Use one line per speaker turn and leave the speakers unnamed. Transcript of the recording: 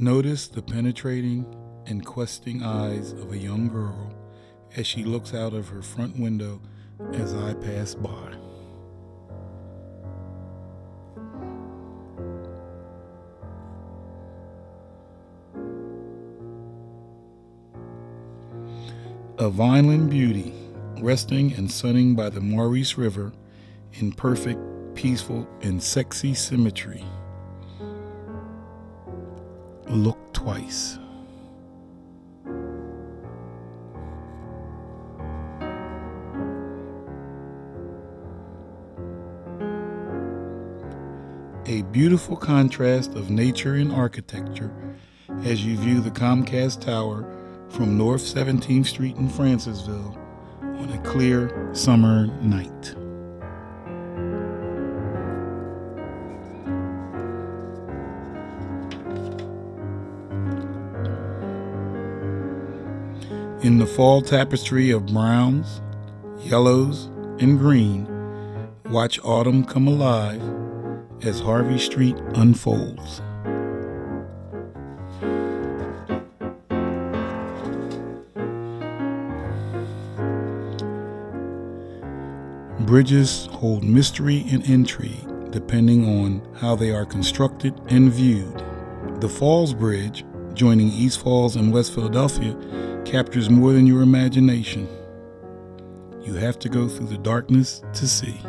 Notice the penetrating and questing eyes of a young girl as she looks out of her front window as I pass by. A Vineland beauty, resting and sunning by the Maurice River in perfect, peaceful, and sexy symmetry. Look twice. A beautiful contrast of nature and architecture as you view the Comcast Tower from North 17th Street in Francisville on a clear summer night. In the fall tapestry of browns, yellows, and green, watch autumn come alive as Harvey Street unfolds. Bridges hold mystery and intrigue depending on how they are constructed and viewed. The Falls Bridge, joining East Falls and West Philadelphia, captures more than your imagination. You have to go through the darkness to see.